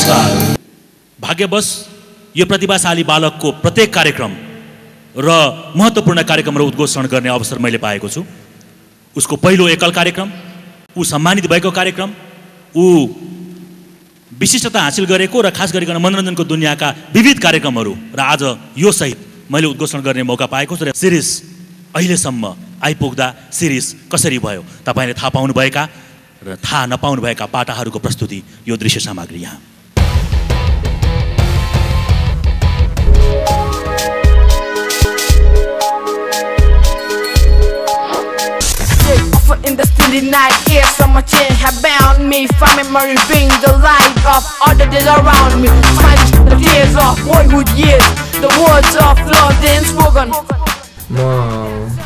नमस्कार। भाग्यवश यो प्रतिभाशाली बालकको प्रत्येक कार्यक्रम र महत्त्वपूर्ण कार्यक्रम र उद्घोषण गर्ने अवसर मैले पाएको छु। उसको पहिलो एकल कार्यक्रम ऊ सम्मानित भएको कार्यक्रम ऊ विशिष्टता हासिल गरेको र खास गरिकन मनोरञ्जनको दुनियाँका विविध कार्यक्रमहरू र आज यो सहित मैले उद्घोषण गर्ने मौका पाएको छु र सिरिज अहिलेसम्म आइपुग्दा सिरिज कसरी भयो तपाईँले थाहा पाउनुभएका र थाहा नपाउनुभएका पाटाहरूको प्रस्तुति यो दृश्य सामग्री यहाँ। The steely night air Summer change have bound me From memory bring the light of all that is around me Find the tears of boyhood years The words of love then spoken म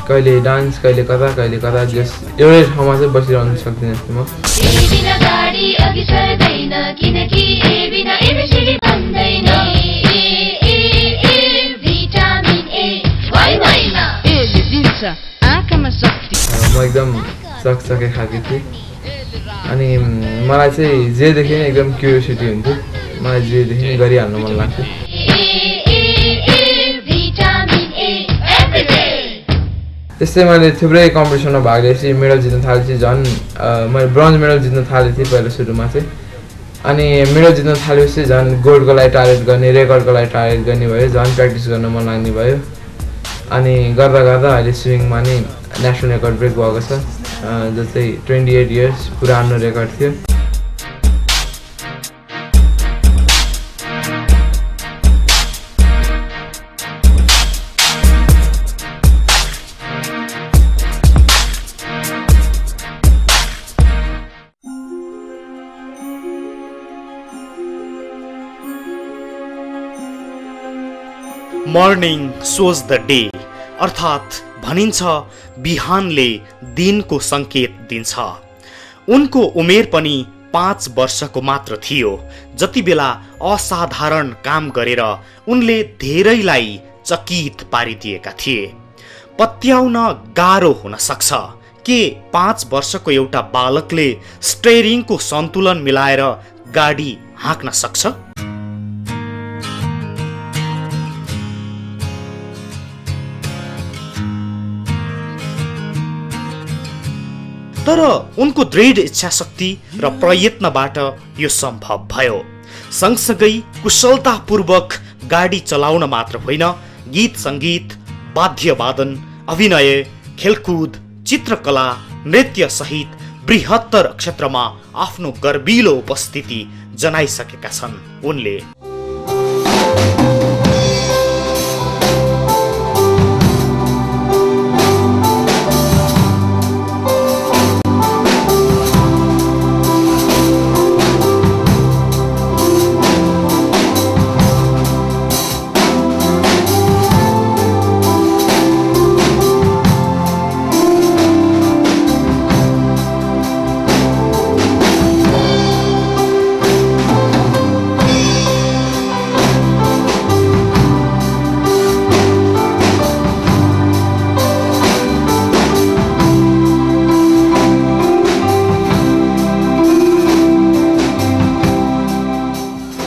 कहिले dance कहिले कता कहिले कता जस एउटै ठाउँमा चाहिँ बसिरहनु सक्दिनँ म म एकदम सकसके खालको थिएँ अनि मलाई चाहिँ जे देखे नि एकदम क्युरियोसिटी हुन्थ्यो मलाई जे देखे नि गरिहाल्नु मन लाग्थ्यो त्यस्तै मैले थुप्रै कम्पिटिसनमा भाग लिएपछि मेडल जित्न थालेपछि झन् मैले ब्रोन्ज मेडल जित्न थालेको थिएँ पहिला सुरुमा चाहिँ अनि मेडल जित्न थालेपछि झन् गोल्डको लागि टार्गेट गर्ने रेकर्डको लागि टार्गेट गर्ने भयो झन् प्र्याक्टिस गर्न मन लाग्ने भयो अनि गर्दा गर्दा अहिले स्विङमा नि नेसनल रेकर्ड ब्रेक भएको छ जो चाहिँ ट्वेन्टी एट इयर्स पुरानो रेकर्ड थियो। मर्निङ सोज द डे अर्थात् भनिन्छ बिहानले दिनको सङ्केत दिन्छ। उनको उमेर पनि पाँच वर्षको मात्र थियो। जति बेला असाधारण काम गरेर उनले धेरैलाई चकित पारिदिएका थिए। पत्याउन गाह्रो हुन सक्छ। के पाँच वर्षको एउटा बालकले स्टेरिङको सन्तुलन मिलाएर गाडी हाँक्न सक्छ? तर उनको दृढ इच्छाशक्ति र प्रयत्नबाट यो सम्भव भयो। सँगसँगै कुशलतापूर्वक गाडी चलाउन मात्र होइन गीत सङ्गीत वाद्यवादन अभिनय खेलकुद चित्रकला नृत्य सहित बृहत्तर क्षेत्रमा आफ्नो गर्विलो उपस्थिति जनाइसकेका छन्। उनले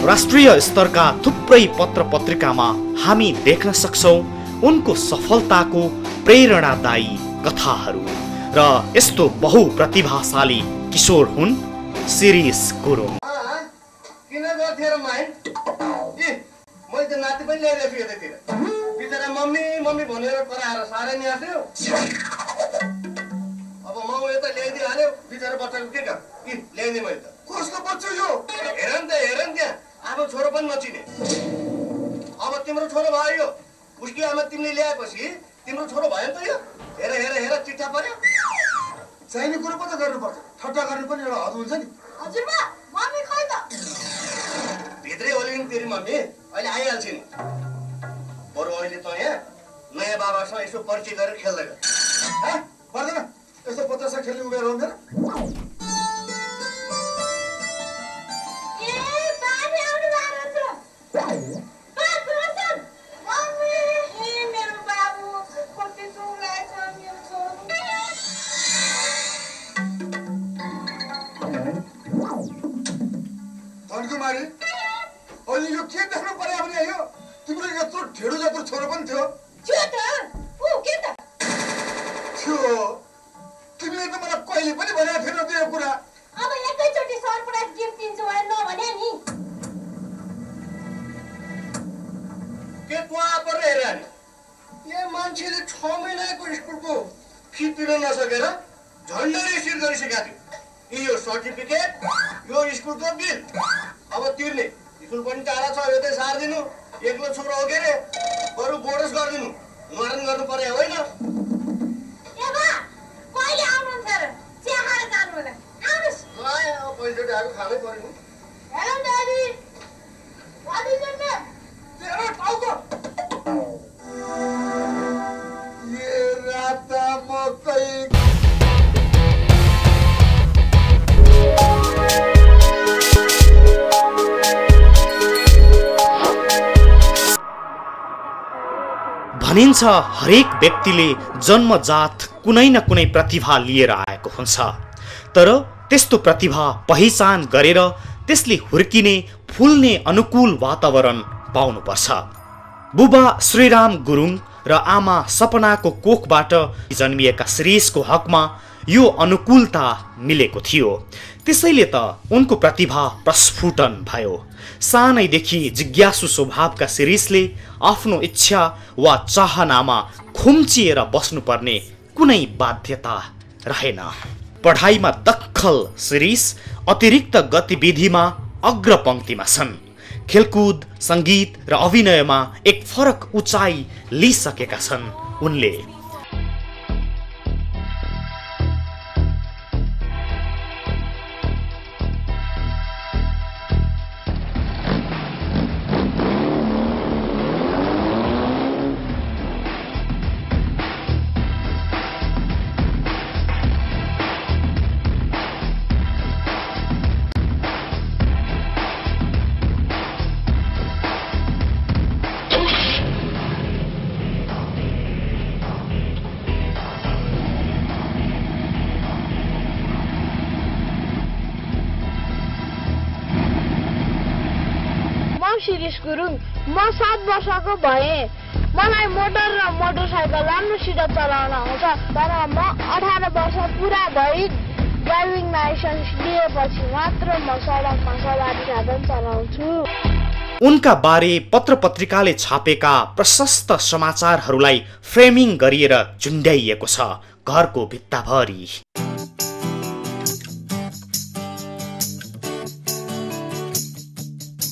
राष्ट्रिय स्तरका थुप्रै पत्र पत्रिकामा हामी देख्न सक्छौँ उनको सफलताको प्रेरणादायी कथाहरू। र यस्तो बहु प्रतिभाशाली किशोर हुन् शिरीष गुरुङ। अब माउ यता ल्याइदिइहाल्यो। बिचरा बच्चाको के काम? कि ल्याइदिएँ मैले त। कसको बच्चा यो? हेर नि त हेर नि त्यहाँ। आफ्नो छोरो पनि नचिने। अब तिम्रो छोरो भयो। यो उसकी आमा तिमीले ल्याएपछि तिम्रो छोरो भयो नि त यो। हेर हेर हेर चिट्ठा पर्यो चाहिने कुरो पो त गर्नुपर्छ। ठट्टा गर्नु पनि एउटा हद हुन्छ नि। हजुरबा मम्मी खै त। भित्रै होली नि तेरि मम्मी। अहिले आइहाल्छ नि। बरु अहिले त यहाँ नयाँ बाबासँग यसो परिचय गरेर खेल्दै गर। हँ? पर्दैन। यस्तो बच्चासँग खेल्ने उमेर हुँदैन छ महिनाको स्कुलको फी तिर्न नसकेर झन्डै रिसिभ गरिसकेका थियो। यी यो सर्टिफिकेट यो स्कुलको बिल। अब तिर्ने। स्कुल पनि टाढा छ यो चाहिँ सारिदिनु। एक्लो छोरो हो के अरे बरु बोनस गरिदिनु। मरण गर्नु पर्यो होइन? ए बा कहिले आउनुहुन्छ भनिन्छ हरेक व्यक्तिले जन्मजात कुनै न कुनै प्रतिभा लिएर आएको हुन्छ। तर त्यस्तो प्रतिभा पहिचान गरेर त्यसले हुर्किने फुल्ने अनुकूल वातावरण पाउनुपर्छ। बुबा श्रीराम गुरुङ र आमा सपनाको कोखबाट जन्मिएका श्रीषको हकमा यो अनुकूलता मिलेको थियो। त्यसैले त उनको प्रतिभा प्रस्फुटन भयो। सानैदेखि जिज्ञासु स्वभावका शिरीषले आफ्नो इच्छा वा चाहनामा खुम्चिएर बस्नुपर्ने कुनै बाध्यता रहेन। पढाइमा दक्खल शिरीष अतिरिक्त गतिविधिमा अग्रपङ्क्तिमा छन्। खेलकुद सङ्गीत र अभिनयमा एक फरक उचाइ लिइसकेका छन् उनले। गुरुङ म सात वर्षको भएँ। मलाई मोटर र मोटरसाइकल राम्रोसित चलाउन आउँछ तर म अठार वर्ष पुरा भई ड्राइभिङ लाइसेन्स लिएपछि मात्र म सडकमा सवारी साधन चलाउँछु। उनका बारे पत्र पत्रिकाले छापेका प्रशस्त समाचारहरूलाई फ्रेमिङ गरिएर झुन्ड्याइएको छ। घरको भित्ताभरि।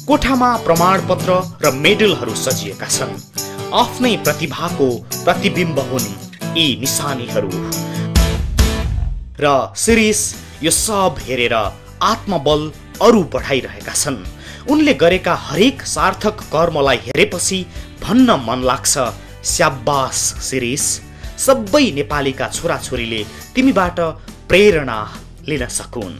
कोठामा प्रमाणपत्र र मेडलहरू सजिएका छन्। आफ्नै प्रतिभाको प्रतिबिम्ब हुन् यी निशानीहरू। र शिरीष यो सब हेरेर आत्मबल अरू बढाइरहेका छन्। उनले गरेका हरेक सार्थक कर्मलाई हेरेपछि भन्न मन लाग्छ स्याबास शिरीष सबै नेपालीका छोराछोरीले तिमीबाट प्रेरणा लिन सकुन्।